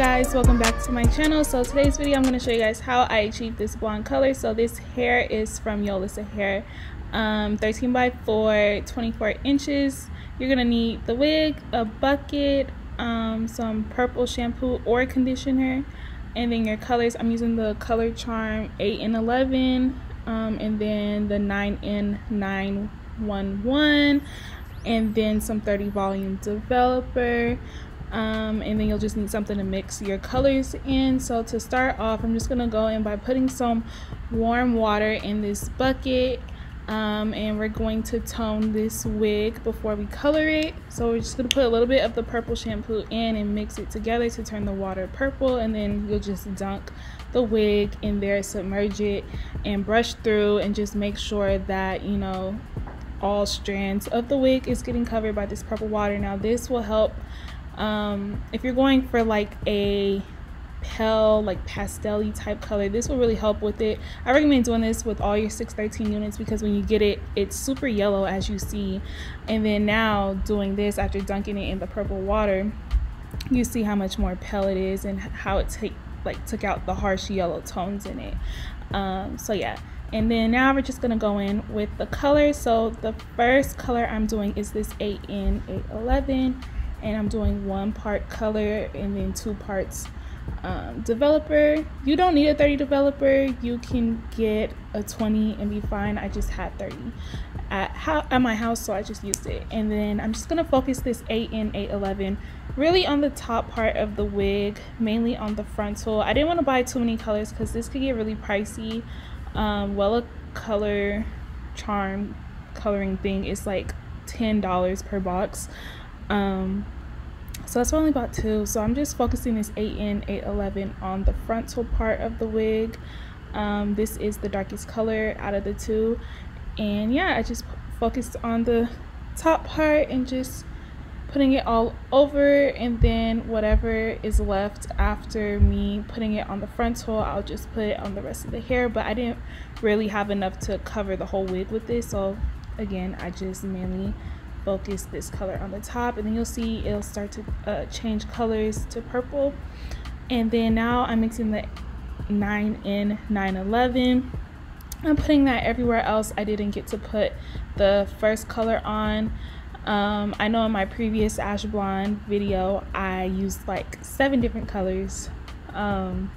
guys welcome back to my channel. So today's video i'm going to show you guys how i achieved this blonde color. So this hair is from yolissa hair um, 13 by 4 24 inches. You're going to need the wig a bucket um, some purple shampoo or conditioner and then your colors. I'm using the color charm 8 and 11 um, and then the 9 n 911 and then some 30 volume developer um, and then you'll just need something to mix your colors in. So to start off I'm just gonna go in by putting some warm water in this bucket. Um, and we're going to tone this wig before we color it. So we're just gonna put a little bit of the purple shampoo in and mix it together to turn the water purple. And then you'll just dunk the wig in there submerge it and brush through and just make sure that you know all strands of the wig is getting covered by this purple water. Now this will help um, if you're going for like a pale like pastel type color this will really help with it. I recommend doing this with all your 613 units because when you get it it's super yellow as you see. And then now doing this after dunking it in the purple water you see how much more pale it is and how it take like took out the harsh yellow tones in it. Um, so yeah. And then now we're just gonna go in with the color so the first color i'm doing is this 8n 811 and I'm doing one part color and then two parts um, developer. You don't need a 30 developer. You can get a 20 and be fine. I just had 30 at, how, at my house, so I just used it. And then I'm just going to focus this 8N 811 really on the top part of the wig, mainly on the frontal. I didn't want to buy too many colors because this could get really pricey. Um, Wella color charm coloring thing is like $10 per box um, so that's only about two. So i'm just focusing this 8n 811 on the frontal part of the wig. Um, this is the darkest color out of the two. And yeah i just focused on the top part and just putting it all over. And then whatever is left after me putting it on the frontal I'll just put it on the rest of the hair. But I didn't really have enough to cover the whole wig with this. So again I just mainly focus this color on the top and then you'll see it'll start to uh, change colors to purple. And then now I'm mixing the 9N 911 I'm putting that everywhere else. I didn't get to put the first color on. Um, I know in my previous ash blonde video I used like seven different colors. Um,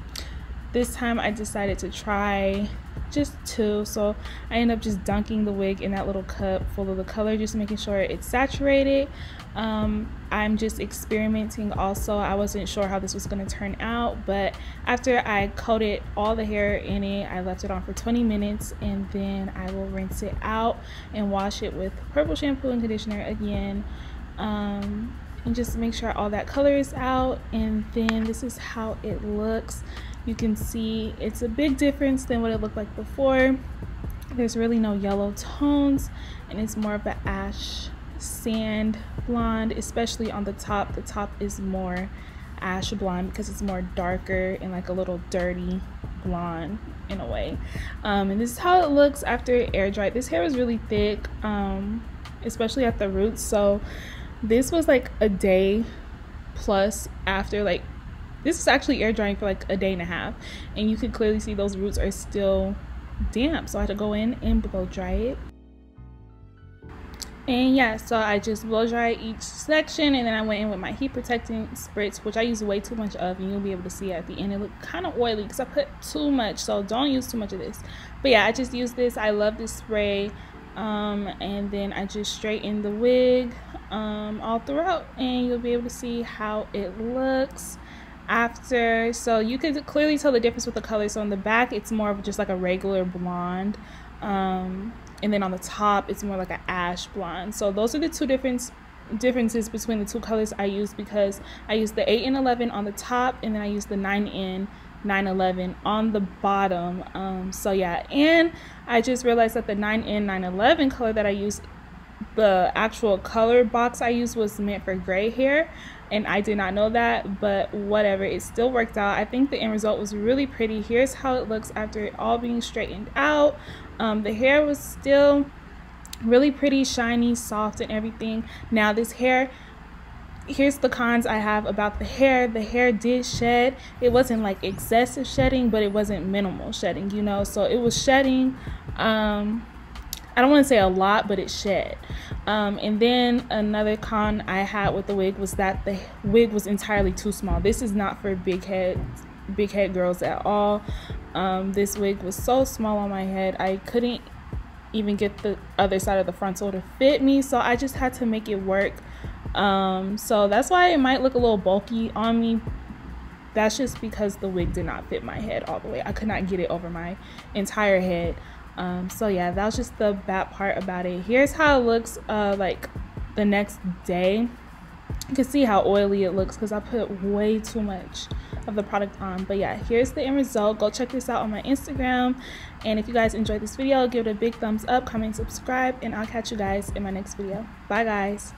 this time I decided to try just two so I end up just dunking the wig in that little cup full of the color just making sure it's saturated. Um, I'm just experimenting also. I wasn't sure how this was going to turn out but after I coated all the hair in it I left it on for 20 minutes and then I will rinse it out and wash it with purple shampoo and conditioner again. Um, and just make sure all that color is out and then this is how it looks you can see it's a big difference than what it looked like before. There's really no yellow tones and it's more of an ash sand blonde especially on the top. The top is more ash blonde because it's more darker and like a little dirty blonde in a way. Um, and this is how it looks after air dried. This hair was really thick um, especially at the roots. So this was like a day plus after like this is actually air drying for like a day and a half and you can clearly see those roots are still damp so I had to go in and blow dry it. And yeah so I just blow dry each section and then I went in with my heat protecting spritz which I use way too much of and you'll be able to see at the end it looked kind of oily because I put too much so don't use too much of this. But yeah I just use this I love this spray um, and then I just straighten the wig um, all throughout and you'll be able to see how it looks after so you can clearly tell the difference with the color. So on the back it's more of just like a regular blonde um, and then on the top it's more like an ash blonde. So those are the two different differences between the two colors I use because I use the 8 and 11 on the top and then I use the 9N 911 on the bottom. Um, so yeah and I just realized that the 9N 911 color that I use the actual color box I used was meant for gray hair and I did not know that but whatever it still worked out I think the end result was really pretty here's how it looks after it all being straightened out um, the hair was still really pretty shiny soft and everything now this hair here's the cons I have about the hair. The hair did shed. It wasn't like excessive shedding, but it wasn't minimal shedding, you know. So it was shedding. Um, I don't want to say a lot, but it shed. Um, and then another con I had with the wig was that the wig was entirely too small. This is not for big head, big head girls at all. Um, this wig was so small on my head. I couldn't even get the other side of the frontal to fit me, so I just had to make it work um, so that's why it might look a little bulky on me. That's just because the wig did not fit my head all the way. I could not get it over my entire head. Um, so yeah, that was just the bad part about it. Here's how it looks uh, like the next day. You can see how oily it looks because I put way too much of the product on. But yeah here's the end result. Go check this out on my instagram. And if you guys enjoyed this video give it a big thumbs up comment subscribe and i'll catch you guys in my next video. Bye guys